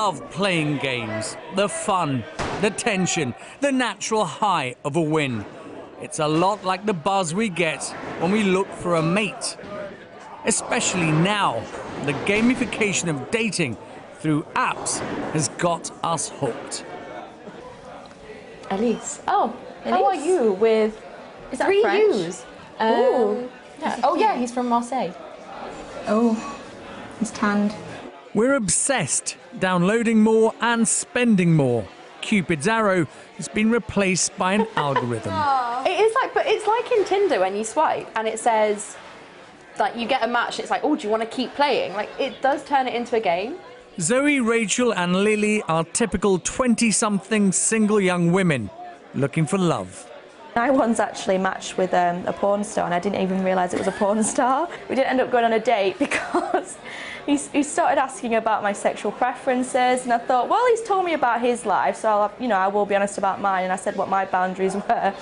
love playing games, the fun, the tension, the natural high of a win. It's a lot like the buzz we get when we look for a mate. Especially now, the gamification of dating through apps has got us hooked. Elise. Oh, Elise. How are you with Is that three French? U's? Um, Ooh. yeah. Oh yeah, he's from Marseille. Oh, he's tanned. We're obsessed, downloading more and spending more. Cupid's arrow has been replaced by an algorithm. It is like, but it's like in Tinder when you swipe and it says, like you get a match. It's like, oh, do you want to keep playing? Like it does turn it into a game. Zoe, Rachel, and Lily are typical 20 something single young women looking for love. I once actually matched with um, a porn star and I didn't even realise it was a porn star. We didn't end up going on a date because he, he started asking about my sexual preferences and I thought, well, he's told me about his life, so I'll, you know, I will be honest about mine. And I said what my boundaries were.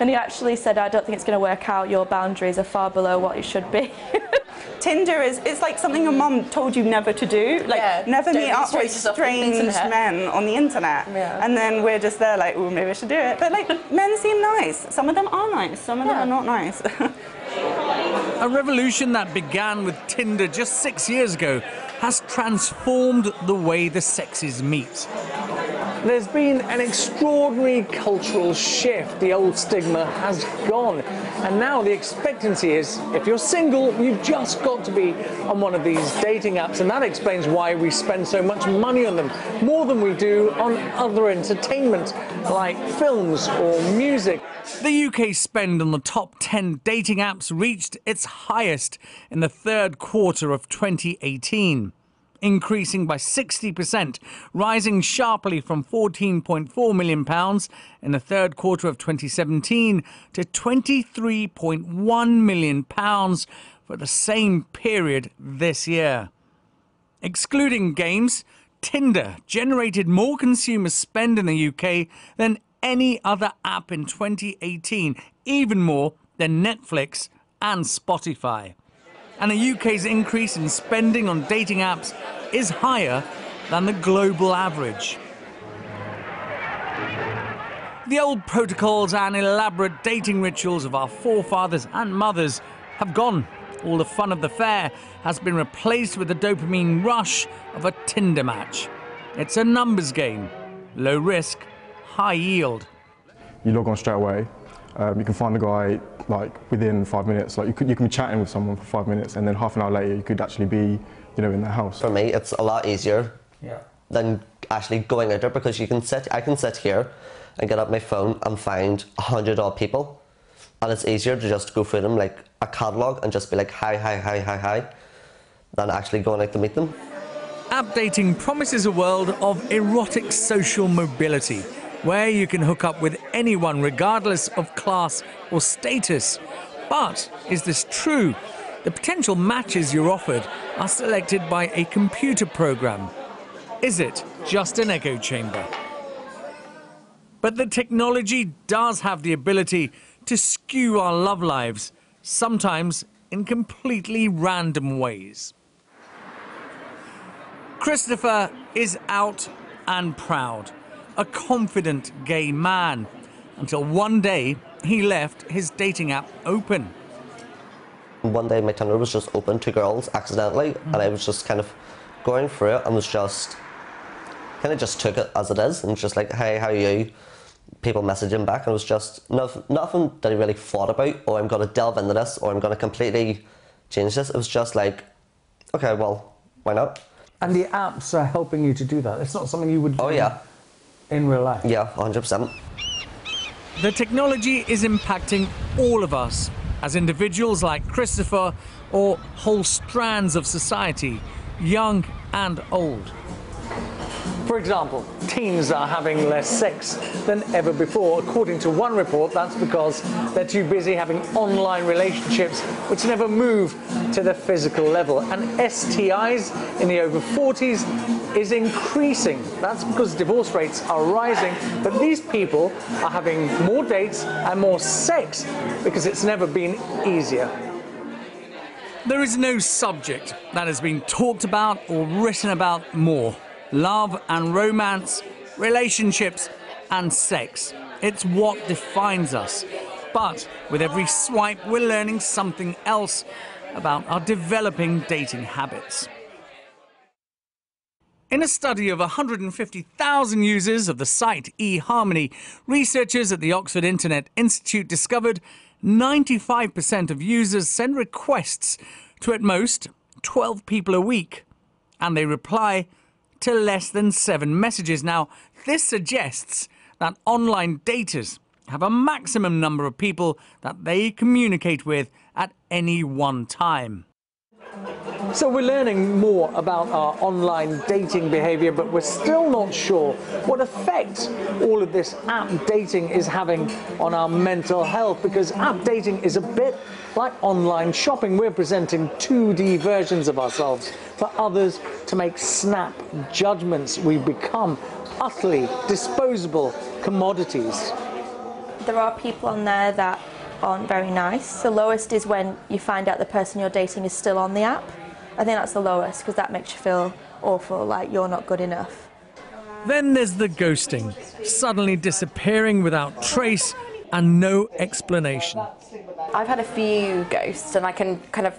And he actually said, I don't think it's going to work out. Your boundaries are far below what it should be. Tinder is it's like something your mum told you never to do. Like Yeah, never meet up with strangers off the strange men on the internet. Yeah. And then we're just there like, oh, maybe I should do it. But like men seem nice. Some of them are nice. Some of Yeah. them are not nice. A revolution that began with Tinder just six years ago has transformed the way the sexes meet. There's been an extraordinary cultural shift. The old stigma has gone. And now the expectancy is if you're single, you've just got to be on one of these dating apps. And that explains why we spend so much money on them, more than we do on other entertainment like films or music. The UK spend on the top 10 dating apps reached its highest in the third quarter of 2018, increasing by 60%, rising sharply from 14.4 million pounds in the third quarter of 2017 to 23.1 million pounds for the same period this year. Excluding games, Tinder generated more consumer spend in the UK than any other app in 2018, even more than Netflix and Spotify. And the UK's increase in spending on dating apps is higher than the global average. The old protocols and elaborate dating rituals of our forefathers and mothers have gone. All the fun of the fair has been replaced with the dopamine rush of a Tinder match. It's a numbers game, low risk, high yield. you log on straight away. Um, you can find the guy like within five minutes. Like you could, you can be chatting with someone for five minutes, and then half an hour later, you could actually be, you know, in their house. For me, it's a lot easier Yeah. than actually going out there because you can sit. I can sit here and get up my phone and find a hundred odd people, and it's easier to just go through them like a catalog and just be like hi, hi, hi, hi, hi, than actually going out to meet them. App dating promises a world of erotic social mobility, where you can hook up with anyone regardless of class or status. But is this true? The potential matches you're offered are selected by a computer program. Is it just an echo chamber? But the technology does have the ability to skew our love lives, sometimes in completely random ways. Christopher is out and proud, a confident gay man, until one day he left his dating app open. One day my Tinder was just open to girls accidentally, and I was just kind of going through it and was just kind of just took it as it is and just like, hey, how are you? People messaging back, and it was just nothing, nothing that I really thought about, or I'm going to delve into this, or I'm going to completely change this. It was just like, okay, well, why not? And the apps are helping you to do that. It's not something you would Oh, yeah. In real life. Yeah, 100%. The technology is impacting all of us as individuals like Christopher or whole strands of society, young and old. For example, teens are having less sex than ever before. According to one report, that's because they're too busy having online relationships which never move to the physical level. And STIs in the over 40s is increasing. That's because divorce rates are rising, but these people are having more dates and more sex because it's never been easier. There is no subject that has been talked about or written about more love and romance, relationships and sex. It's what defines us. But with every swipe, we're learning something else about our developing dating habits. In a study of 150,000 users of the site eHarmony, researchers at the Oxford Internet Institute discovered 95% of users send requests to at most 12 people a week, and they reply to less than seven messages. Now, this suggests that online daters have a maximum number of people that they communicate with at any one time. So we're learning more about our online dating behavior, but we're still not sure what effect all of this app dating is having on our mental health because app dating is a bit like online shopping. We're presenting 2D versions of ourselves for others to make snap judgments. We become utterly disposable commodities. There are people on there that aren't very nice. The lowest is when you find out the person you're dating is still on the app. I think that's the lowest because that makes you feel awful, like you're not good enough. Then there's the ghosting, suddenly disappearing without trace and no explanation. I've had a few ghosts, and I can kind of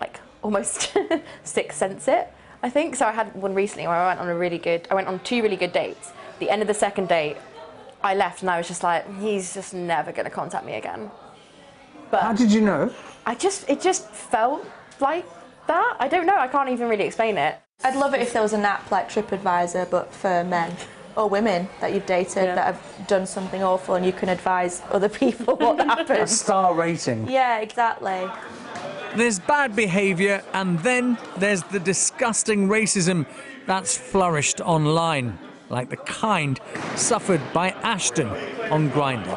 like almost sixth sense it. I think so. I had one recently where I went on a really good. I went on two really good dates. The end of the second date, I left, and I was just like, he's just never going to contact me again. But How did you know? I just, it just felt like that. I don't know. I can't even really explain it. I'd love it if there was an app like TripAdvisor, but for men or women that you've dated Yeah. that have done something awful and you can advise other people what A happened. star rating. Yeah, exactly. There's bad behaviour, and then there's the disgusting racism that's flourished online, like the kind suffered by Ashton on Grindr.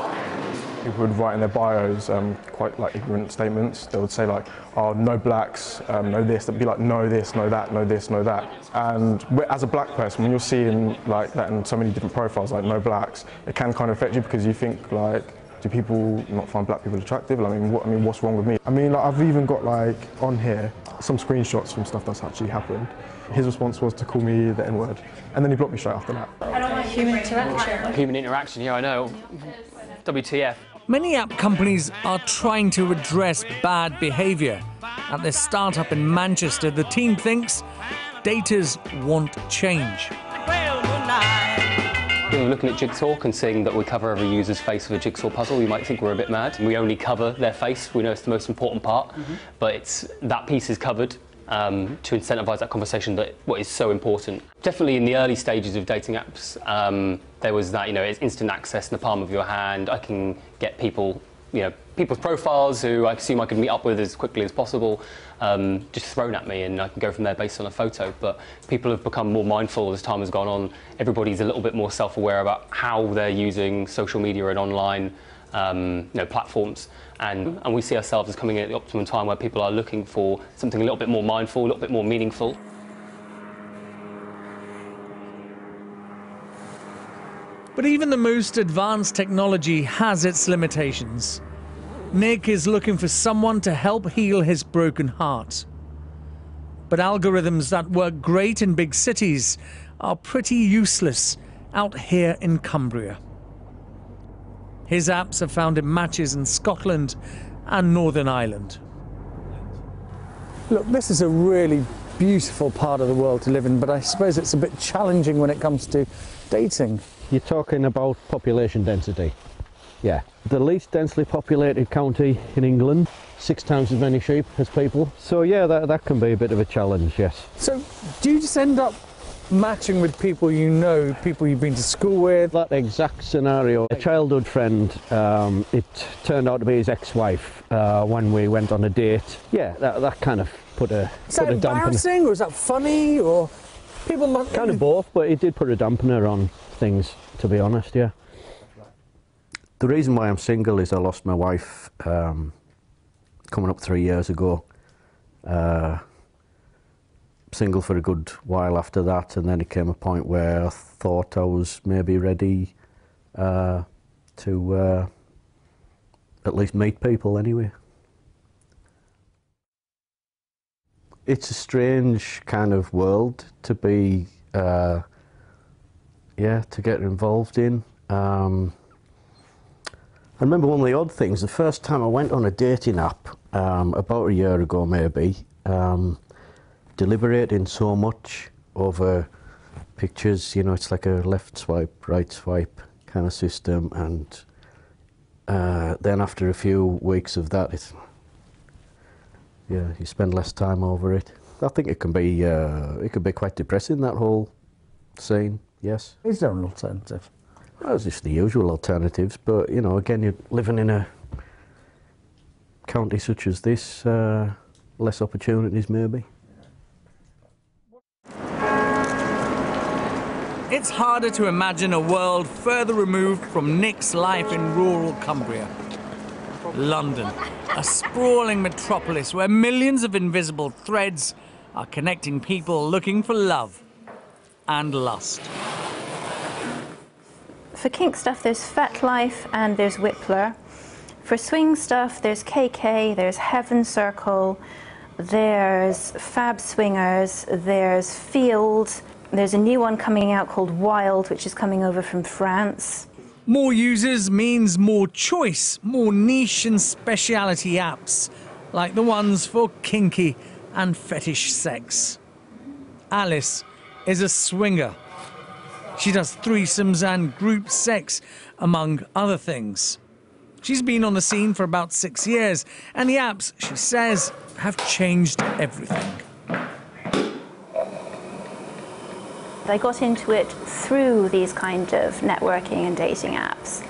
People would write in their bios um, quite like ignorant statements. They would say like, "Oh, no blacks, um, no this." They'd be like, "No this, no that, no this, no that." And as a black person, when you're seeing like that in so many different profiles, like no blacks, it can kind of affect you because you think like, do people not find black people attractive? I mean, what, I mean, what's wrong with me? I mean, like, I've even got like on here some screenshots from stuff that's actually happened. His response was to call me the N-word, and then he blocked me straight after that. Human interaction. Human interaction, yeah, I know. WTF. Many app companies are trying to address bad behaviour. At this startup in Manchester, the team thinks daters want change. You know, looking at Jigtalk and seeing that we cover every user's face with a jigsaw puzzle, you might think we're a bit mad. We only cover their face. We know it's the most important part, mm-hmm. but it's that piece is covered um, to incentivise that conversation that what is so important. Definitely in the early stages of dating apps, um, there was that you know it's instant access in the palm of your hand. I can get people. You know, people's profiles who I assume I could meet up with as quickly as possible, um, just thrown at me, and I can go from there based on a photo. But people have become more mindful as time has gone on. Everybody's a little bit more self-aware about how they're using social media and online um, you know, platforms. And, and we see ourselves as coming in at the optimum time where people are looking for something a little bit more mindful, a little bit more meaningful. But even the most advanced technology has its limitations. Nick is looking for someone to help heal his broken heart. But algorithms that work great in big cities are pretty useless out here in Cumbria. His apps have found him matches in Scotland and Northern Ireland. Look, this is a really beautiful part of the world to live in, but I suppose it's a bit challenging when it comes to dating. You're talking about population density. Yeah. The least densely populated county in England, six times as many sheep as people. So yeah, that, that can be a bit of a challenge, yes. So, do you just end up matching with people you know, people you've been to school with? That exact scenario, a childhood friend, um, it turned out to be his ex-wife uh, when we went on a date. Yeah, that, that kind of put a, Is that put a dampener. embarrassing or is that funny or people must Kind of both, but it did put a dampener on things, to be honest, yeah. The reason why I'm single is I lost my wife um, coming up three years ago. Uh, single for a good while after that, and then it came a point where I thought I was maybe ready uh, to uh, at least meet people anyway. It's a strange kind of world to be uh, yeah, to get involved in. Um, I remember one of the odd things, the first time I went on a dating app, um, about a year ago maybe, um, deliberating so much over pictures, you know, it's like a left swipe, right swipe kind of system, and uh, then after a few weeks of that, it's, yeah, you spend less time over it. I think it can be, uh, it can be quite depressing, that whole scene, yes. Is there an alternative? Well, it's just the usual alternatives, but you know, again, you're living in a county such as this, uh, less opportunities maybe. It's harder to imagine a world further removed from Nick's life in rural Cumbria. London, a sprawling metropolis where millions of invisible threads are connecting people looking for love and lust. For kink stuff, there's FetLife and there's Whiplr. For swing stuff, there's KK, there's Heaven Circle, there's Fab Swingers, there's Feeld, there's a new one coming out called Wild, which is coming over from France. More users means more choice, more niche and speciality apps, like the ones for kinky and fetish sex. Alice is a swinger. She does threesomes and group sex, among other things. She's been on the scene for about six years, and the apps, she says, have changed everything. I got into it through these kind of networking and dating apps.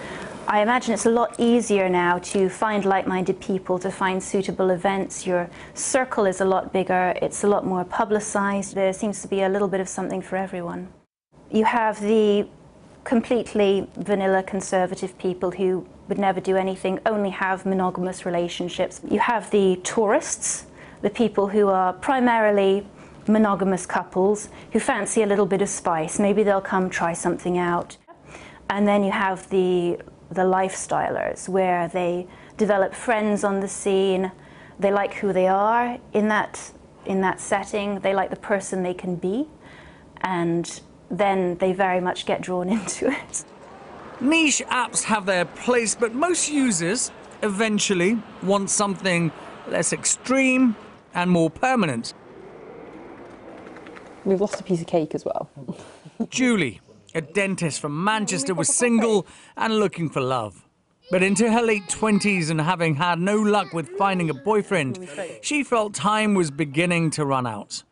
I imagine it's a lot easier now to find like minded people, to find suitable events. Your circle is a lot bigger, it's a lot more publicized. There seems to be a little bit of something for everyone. You have the completely vanilla conservative people who would never do anything, only have monogamous relationships. You have the tourists, the people who are primarily monogamous couples who fancy a little bit of spice. Maybe they'll come try something out. And then you have the, the lifestylers where they develop friends on the scene. They like who they are in that, in that setting. They like the person they can be. And then they very much get drawn into it. Niche apps have their place, but most users eventually want something less extreme and more permanent. We've lost a piece of cake as well. Julie, a dentist from Manchester, was single and looking for love. But into her late 20s and having had no luck with finding a boyfriend, she felt time was beginning to run out.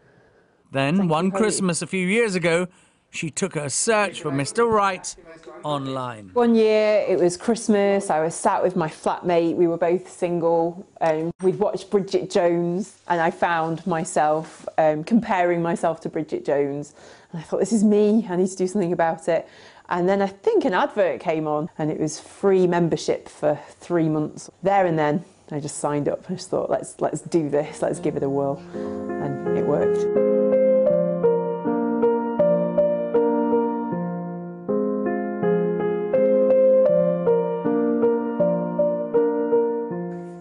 Then, one Christmas a few years ago, she took her search for Mr. Right online. One year it was Christmas, I was sat with my flatmate, we were both single, and we'd watched Bridget Jones, and I found myself um, comparing myself to Bridget Jones. And I thought, this is me, I need to do something about it. And then I think an advert came on, and it was free membership for three months. There and then, I just signed up. I just thought, let's let's do this, let's give it a whirl, and it worked.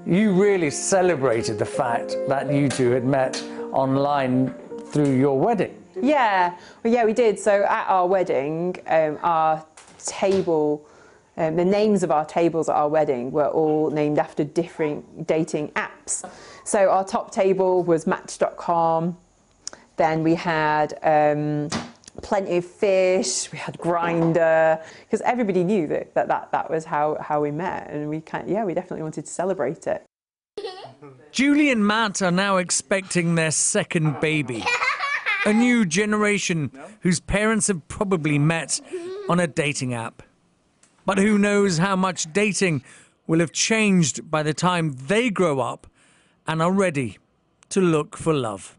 You really celebrated the fact that you two had met online through your wedding. Yeah, well, yeah, we did. So at our wedding, um, our table, um, the names of our tables at our wedding were all named after different dating apps. So our top table was Match.com. Then we had um, Plenty of Fish. We had Grindr because everybody knew that, that that that was how how we met, and we kind yeah, we definitely wanted to celebrate it. Julie and Matt are now expecting their second baby. A new generation whose parents have probably met on a dating app. But who knows how much dating will have changed by the time they grow up and are ready to look for love.